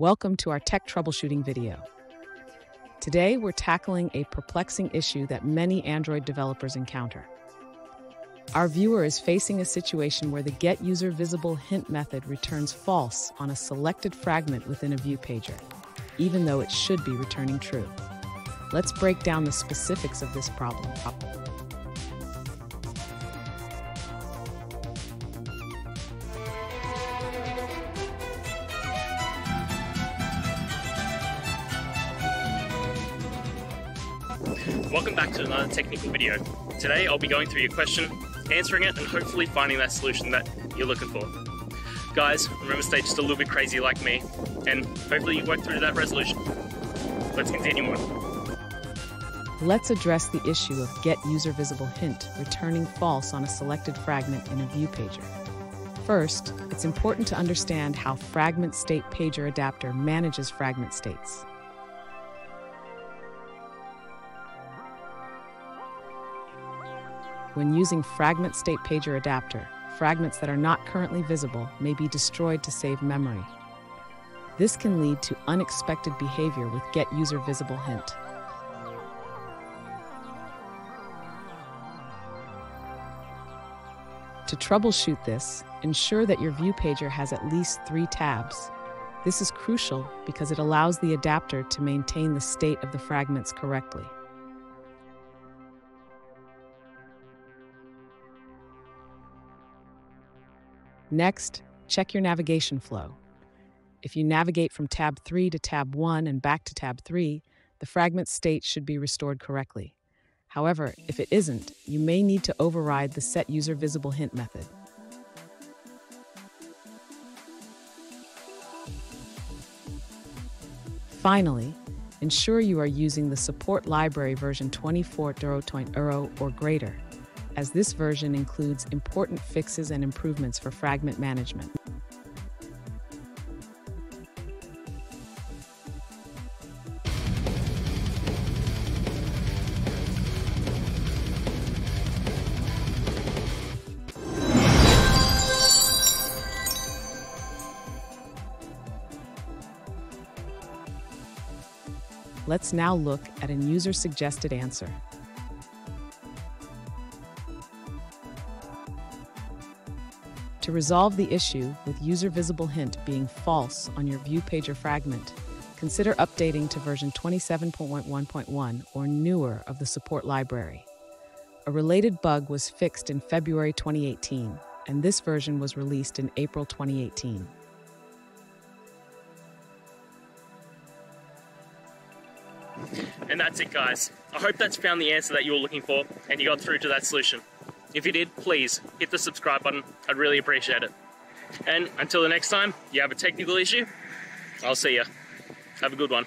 Welcome to our tech troubleshooting video. Today, we're tackling a perplexing issue that many Android developers encounter. Our viewer is facing a situation where the Get User Visible Hint method returns false on a selected fragment within a view pager, even though it should be returning true. Let's break down the specifics of this problem. Welcome back to another technical video. Today I'll be going through your question, answering it, and hopefully finding that solution that you're looking for. Guys, remember stay just a little bit crazy like me, and hopefully you work through that resolution. Let's continue on. Let's address the issue of get user visible hint returning false on a selected fragment in a view pager. First, it's important to understand how fragment state pager adapter manages fragment states. When using Fragment State Pager Adapter, fragments that are not currently visible may be destroyed to save memory. This can lead to unexpected behavior with Get User Visible Hint. To troubleshoot this, ensure that your view pager has at least three tabs. This is crucial because it allows the adapter to maintain the state of the fragments correctly. Next, check your navigation flow. If you navigate from tab 3 to tab 1 and back to tab 3, the fragment state should be restored correctly. However, if it isn't, you may need to override the Set User Visible Hint method. Finally, ensure you are using the support library version 24.0 or greater as this version includes important fixes and improvements for fragment management. Let's now look at a user-suggested answer. To resolve the issue with user visible hint being false on your view pager fragment, consider updating to version 27.1.1 or newer of the support library. A related bug was fixed in February 2018, and this version was released in April 2018. And that's it, guys. I hope that's found the answer that you were looking for and you got through to that solution. If you did, please hit the subscribe button. I'd really appreciate it. And until the next time you have a technical issue, I'll see you. Have a good one.